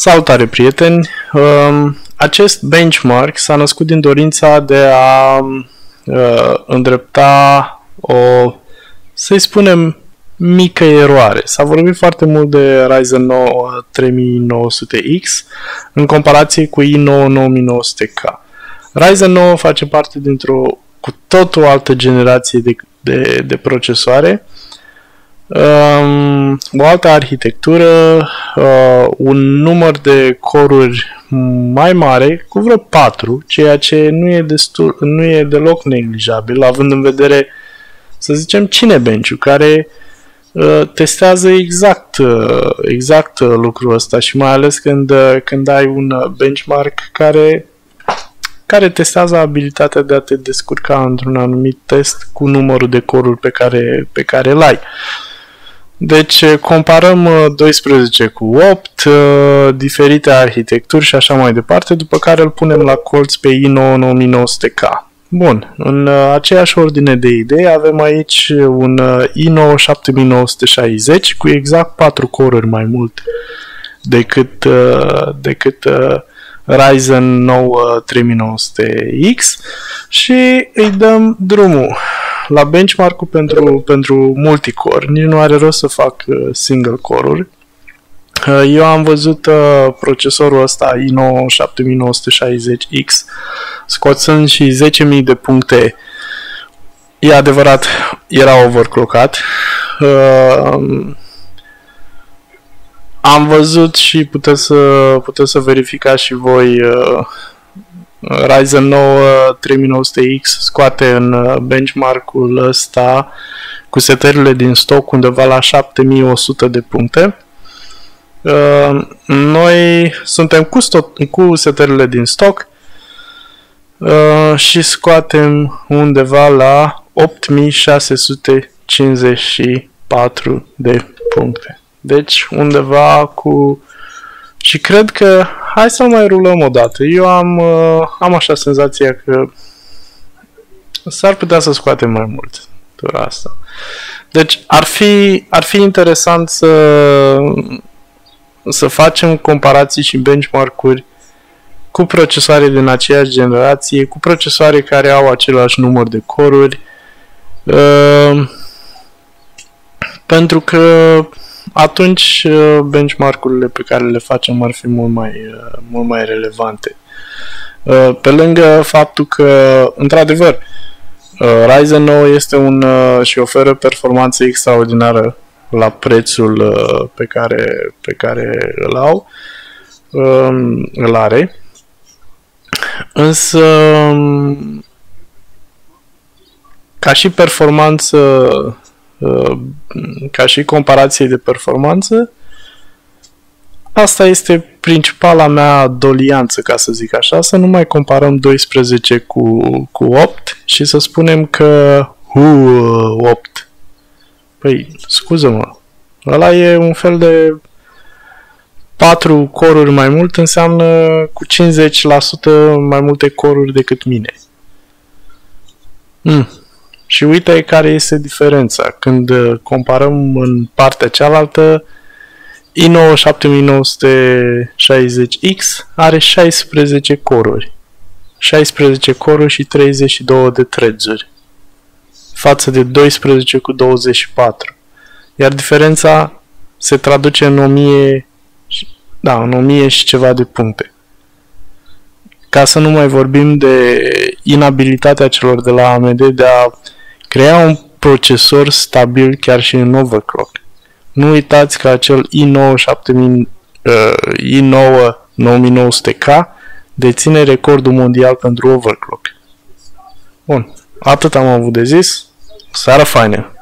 Salutare prieteni! Um, acest benchmark s-a născut din dorința de a uh, îndrepta o, să-i spunem, mică eroare. S-a vorbit foarte mult de Ryzen 9 3900X în comparație cu i9 9900K. Ryzen 9 face parte dintr-o cu tot o altă generație de, de, de procesoare Um, o altă arhitectură, uh, un număr de coruri mai mare, cu vreo 4, ceea ce nu e, destul, nu e deloc neglijabil, având în vedere, să zicem, Cinebench, care uh, testează exact, uh, exact lucrul ăsta și mai ales când, uh, când ai un benchmark care care testează abilitatea de a te descurca într-un anumit test cu numărul de coruri pe care, pe care îl ai. Uh, deci eh, comparăm 12 eh, cu 8, eh, diferite arhitecturi și așa mai departe, după care îl punem la colț pe i9 9900K. Bun, în aceeași ordine de idei avem aici un i9 7960 cu exact 4 coruri mai mult decât, decât Ryzen 9 3900X și îi dăm drumul la benchmark-ul pentru, pentru multicore. Nici nu are rost să fac uh, single core-uri. Uh, eu am văzut uh, procesorul ăsta i9 7960X scoțând și 10.000 de puncte. E adevărat, era overclockat. Uh, am văzut și puteți să, puteți să verificați și voi uh, Ryzen 9 3900X scoate în uh, benchmark-ul ăsta cu setările din stoc undeva la 7100 de puncte. Uh, noi suntem cu, stoc, cu setările din stoc uh, și scoatem undeva la 8654 de puncte. Deci undeva cu... Și cred că hai să mai rulăm o dată. Eu am, uh, am așa senzația că s-ar putea să scoatem mai mult de asta. Deci ar fi, ar fi interesant să, să facem comparații și benchmark-uri cu procesoare din aceeași generație, cu procesoare care au același număr de coruri, uh, pentru că atunci uh, benchmark-urile pe care le facem ar fi mult mai, uh, mult mai relevante. Uh, pe lângă faptul că, într-adevăr, Ryzen 9 este un și oferă performanță extraordinară la prețul pe care, pe care îl au, um, îl are. Însă, um, ca și performanță Uh, ca și comparație de performanță, asta este principala mea dolianță, ca să zic așa, să nu mai comparăm 12 cu, cu 8 și să spunem că hu, 8. Păi, scuză-mă, ăla e un fel de 4 coruri mai mult înseamnă cu 50% mai multe coruri decât mine. Mm. Și uite care este diferența. Când uh, comparăm în partea cealaltă, i9 7960X are 16 coruri. 16 coruri și 32 de threads față de 12 cu 24. Iar diferența se traduce în 1000 da, în 1000 și ceva de puncte. Ca să nu mai vorbim de inabilitatea celor de la AMD de a crea un procesor stabil chiar și în overclock. Nu uitați că acel i9 7000, uh, i9 9900K deține recordul mondial pentru overclock. Bun, atât am avut de zis. Seara faină!